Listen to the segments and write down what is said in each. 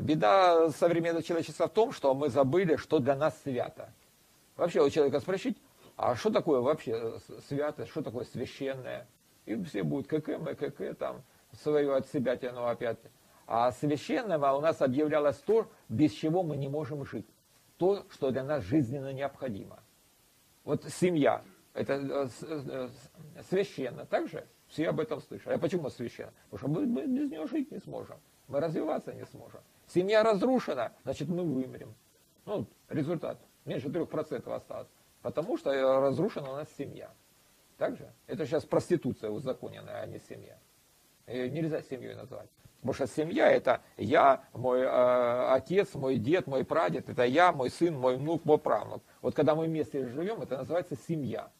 Беда современного человечества в том, что мы забыли, что для нас свято. Вообще у человека спросить, а что такое вообще свято, что такое священное? И все будут КК, МКК, там, свое от себя тяну опять. А священного у нас объявлялось то, без чего мы не можем жить. То, что для нас жизненно необходимо. Вот семья, это э, э, священно, так же? Все об этом слышали. А почему священно? Потому что мы без нее жить не сможем. Мы развиваться не сможем. Семья разрушена, значит мы вымрем. Ну, результат. Меньше 3% осталось. Потому что разрушена у нас семья. Так же? Это сейчас проституция узаконенная, а не семья. Ее нельзя семьей назвать. Потому что семья это я, мой э, отец, мой дед, мой прадед, это я, мой сын, мой внук, мой правнук. Вот когда мы вместе живем, это называется семья.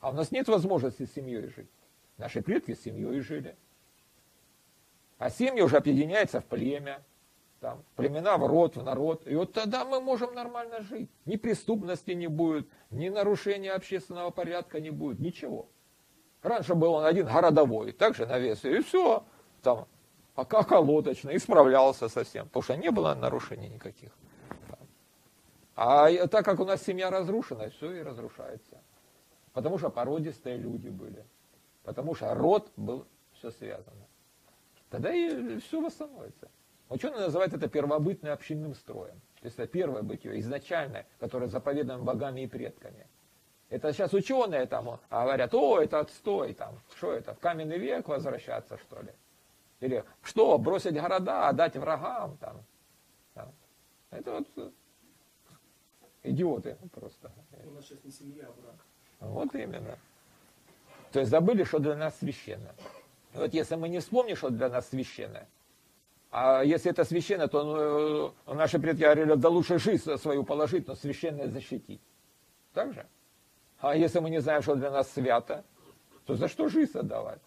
А у нас нет возможности с семьей жить. Наши предки с семьей жили. А семьи уже объединяются в племя, там, племена в род, в народ. И вот тогда мы можем нормально жить. Ни преступности не будет, ни нарушения общественного порядка не будет, ничего. Раньше был он один городовой, также на весе, и все, там, а как околоточно, исправлялся совсем, потому что не было нарушений никаких. А так как у нас семья разрушена, все и разрушается. Потому что породистые люди были. Потому что род был все связано. Тогда и все восстановится. Ученые называют это первобытным общинным строем. То есть это первое бытие, изначальное, которое заповедано богами и предками. Это сейчас ученые там говорят, о, это отстой, там, что это, в каменный век возвращаться, что ли? Или что, бросить города, отдать врагам, там. там. Это вот э, идиоты просто. У нас сейчас не семья, а брак. Вот именно. То есть забыли, что для нас священно. И вот если мы не вспомним, что для нас священно, а если это священно, то ну, наши предки говорили, да лучше жизнь свою положить, но священное защитить. Так же? А если мы не знаем, что для нас свято, то за что жизнь отдавать?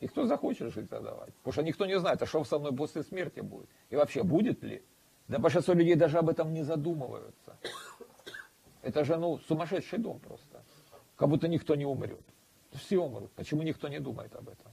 И кто захочет жизнь отдавать? Потому что никто не знает, а что со мной после смерти будет. И вообще, будет ли? Да большинство людей даже об этом не задумываются. Это же, ну, сумасшедший дом просто. Как будто никто не умрет. Все умрут. Почему никто не думает об этом?